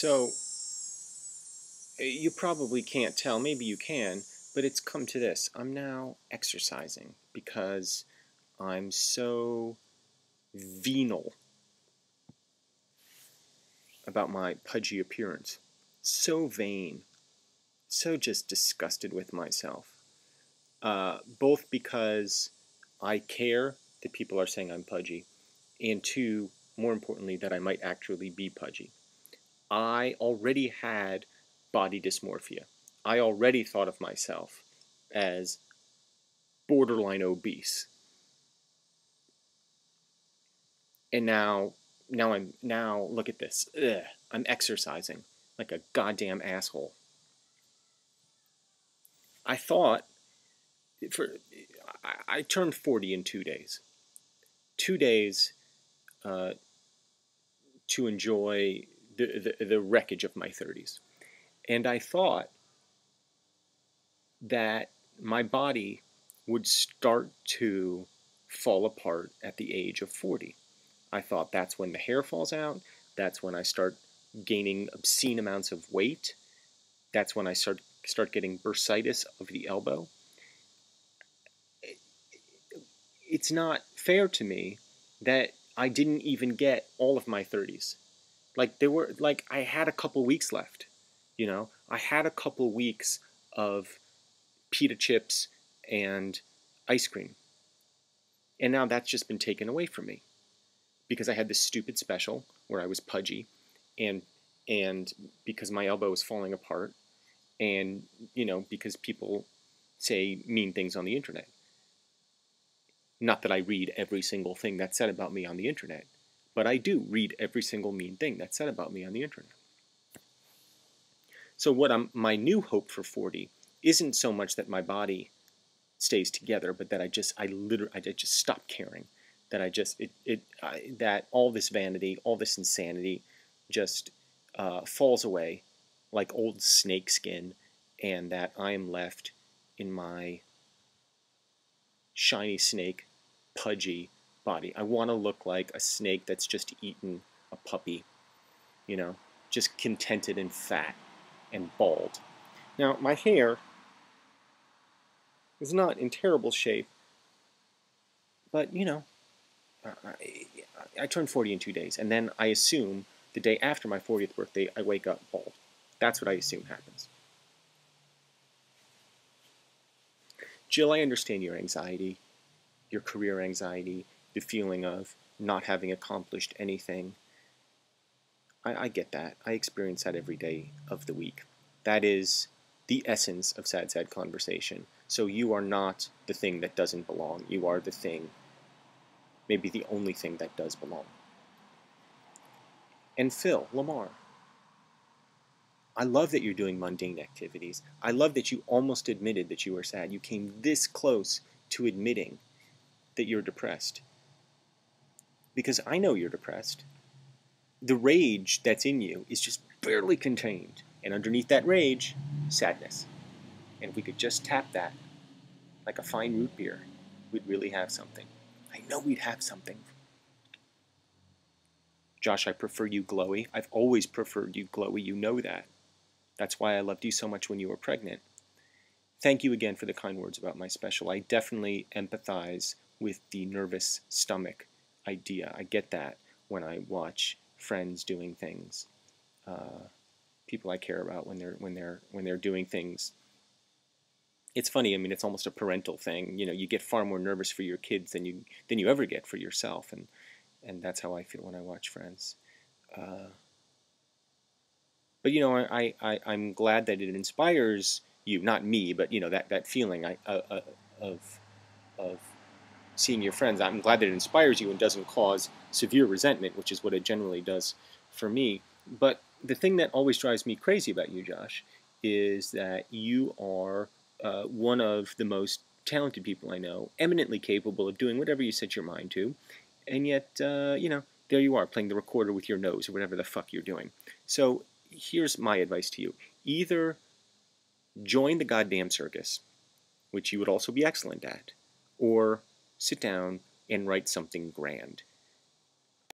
So, eh, you probably can't tell, maybe you can, but it's come to this. I'm now exercising because I'm so venal about my pudgy appearance. So vain. So just disgusted with myself. Uh, both because I care that people are saying I'm pudgy, and two, more importantly, that I might actually be pudgy. I already had body dysmorphia. I already thought of myself as borderline obese. And now now I'm now look at this. Ugh, I'm exercising like a goddamn asshole. I thought for I, I turned 40 in 2 days. 2 days uh, to enjoy the, the, wreckage of my 30s. And I thought that my body would start to fall apart at the age of 40. I thought that's when the hair falls out, that's when I start gaining obscene amounts of weight, that's when I start start getting bursitis of the elbow. It's not fair to me that I didn't even get all of my 30s. Like there were like I had a couple weeks left. You know, I had a couple weeks of pita chips and ice cream. And now that's just been taken away from me because I had this stupid special where I was pudgy and and because my elbow was falling apart and you know because people say mean things on the internet. Not that I read every single thing that's said about me on the internet, but I do read every single mean thing that's said about me on the internet. So what I'm my new hope for 40 isn't so much that my body stays together, but that I just I literally I just stop caring. That I just it it I, that all this vanity, all this insanity, just uh, falls away like old snake skin, and that I am left in my shiny snake, pudgy body. I want to look like a snake that's just eaten a puppy, you know, just contented and fat and bald. Now, my hair is not in terrible shape, but you know, I, I turned 40 in two days, and then I assume the day after my 40th birthday, I wake up bald. That's what I assume happens. Jill, I understand your anxiety, your career anxiety, the feeling of not having accomplished anything. I, I get that. I experience that every day of the week. That is the essence of Sad Sad Conversation. So you are not the thing that doesn't belong. You are the thing, maybe the only thing that does belong. And Phil, Lamar, I love that you're doing mundane activities. I love that you almost admitted that you were sad. You came this close to admitting that you're depressed because I know you're depressed. The rage that's in you is just barely contained. And underneath that rage, sadness. And if we could just tap that like a fine root beer, we'd really have something. I know we'd have something. Josh, I prefer you glowy. I've always preferred you glowy. You know that. That's why I loved you so much when you were pregnant. Thank you again for the kind words about my special. I definitely empathize with the nervous stomach idea. I get that when I watch friends doing things, uh, people I care about when they're when they're when they're doing things. It's funny. I mean, it's almost a parental thing. You know, you get far more nervous for your kids than you than you ever get for yourself, and and that's how I feel when I watch Friends. Uh, but you know, I, I I'm glad that it inspires you, not me, but you know that that feeling I, uh, uh, of of seeing your friends. I'm glad that it inspires you and doesn't cause severe resentment, which is what it generally does for me. But the thing that always drives me crazy about you, Josh, is that you are uh, one of the most talented people I know, eminently capable of doing whatever you set your mind to, and yet, uh, you know, there you are playing the recorder with your nose or whatever the fuck you're doing. So here's my advice to you: either join the goddamn circus, which you would also be excellent at, or sit down and write something grand.